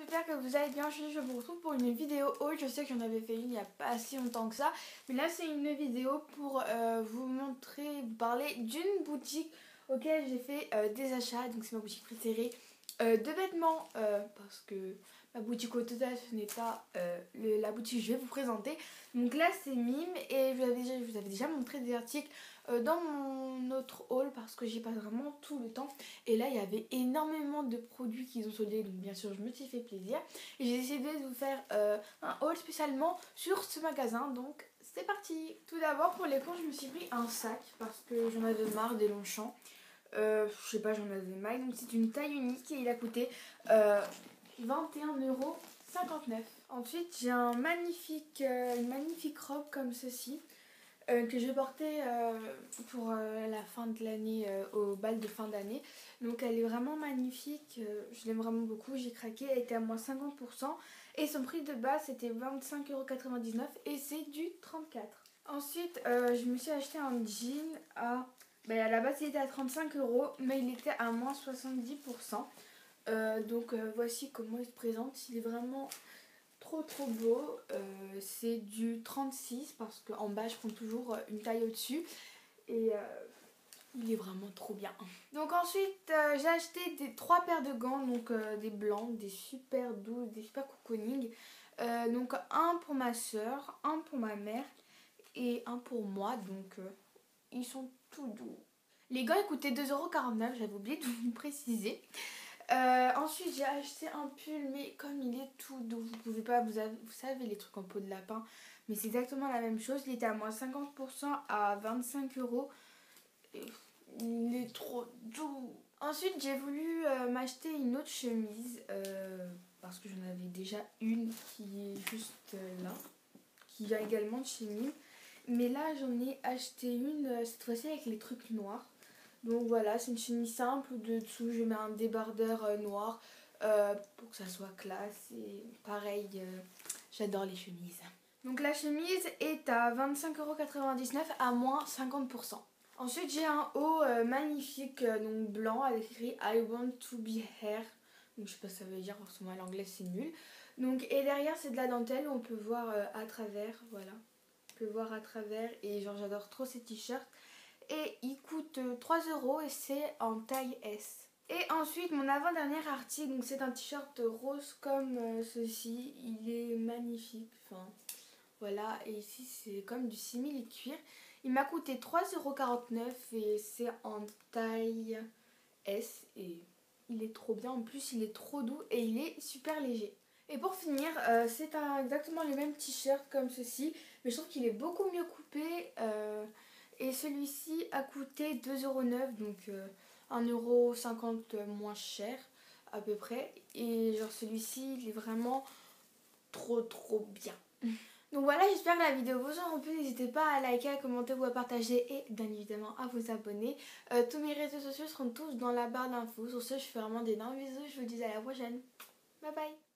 j'espère que vous allez bien. Je vous retrouve pour une vidéo haul. Je sais que j'en avais fait une il n'y a pas si longtemps que ça. Mais là, c'est une vidéo pour euh, vous montrer, vous parler d'une boutique auquel j'ai fait euh, des achats. Donc, c'est ma boutique préférée euh, de vêtements. parce que ma boutique au total, ce n'est pas la boutique que je vais vous présenter. Donc là, c'est Mime. Et je vous avais, déjà montré des articles euh, dans mon autre haul parce que j'y passe vraiment tout le temps. Et là, il y avait énormément de produits qu'ils ont soldés, donc bien sûr, je me suis fait plaisir. Et j'ai décidé de vous faire euh, un haul spécialement sur ce magasin, donc c'est parti Tout d'abord, pour les cours, je me suis pris un sac parce que j'en avais marre des longs champs. Euh, je sais pas, j'en avais marre. Donc c'est une taille unique et il a coûté 21,59€. Ensuite, j'ai un magnifique, une magnifique robe comme ceci. Euh, que je portais euh, pour euh, la fin de l'année, au bal de fin d'année. Donc elle est vraiment magnifique, je l'aime vraiment beaucoup, j'ai craqué, elle était à moins 50% et son prix de base c'était 25,99€ et c'est du 34. Ensuite je me suis acheté un jean à... Ben, à la base il était à 35 euros mais il était à moins 70%. donc voici comment il se présente, il est vraiment trop trop beau. Euh, c'est du 36 parce qu'en bas je prends toujours euh, une taille au-dessus. Et euh, il est vraiment trop bien. Donc ensuite j'ai acheté des trois paires de gants, donc des blancs, des super doux, des super cocooning. donc un pour ma soeur, un pour ma mère et un pour moi. Donc ils sont tout doux. Les gants ils coûtaient 2,49€, j'avais oublié de vous préciser. Euh, ensuite, j'ai acheté un pull, mais comme il est tout doux, vous pouvez pas, vous, savez, les trucs en peau de lapin, mais c'est exactement la même chose. Il était à moins 50% à 25 euros. Il est trop doux. Ensuite, j'ai voulu euh, m'acheter une autre chemise euh, parce que j'en avais déjà une qui est juste là, qui vient également de chez Mime. Mais là, j'en ai acheté une cette fois-ci avec les trucs noirs. Donc voilà, c'est une chemise simple. Dessous, je mets un débardeur euh, noir euh, pour que ça soit classe. Et pareil, euh, j'adore les chemises. Donc la chemise est à 25,99€ à moins 50%. Ensuite, j'ai un haut magnifique, donc blanc, avec écrit I want to be here. Donc je sais pas ce que ça veut dire, que moi l'anglais c'est nul. Donc, et derrière, c'est de la dentelle on peut voir à travers, voilà. Voir à travers. Et genre j'adore trop ces t-shirts. Et il coûte 3 euh, euros et c'est en taille S. Et ensuite mon avant-dernier article, donc c'est un t-shirt rose comme euh, ceci, il est magnifique, enfin voilà, et ici c'est comme du simili cuir. Il m'a coûté 3,49€ et c'est en taille S. Et il est trop bien, en plus il est trop doux et il est super léger. Et pour finir, euh, c'est exactement le même t-shirt comme ceci, mais je trouve qu'il est beaucoup mieux coupé. Et celui-ci a coûté 2,09€, donc 1,50€ euh, moins cher à peu près. Et genre celui-ci, il est vraiment trop trop bien. Donc voilà, j'espère que la vidéo vous aura plu. N'hésitez pas à liker, à commenter ou à partager et bien évidemment à vous abonner. Euh, tous mes réseaux sociaux seront tous dans la barre d'infos. Sur ce, je fais vraiment d'énormes bisous. Je vous dis à la prochaine. Bye bye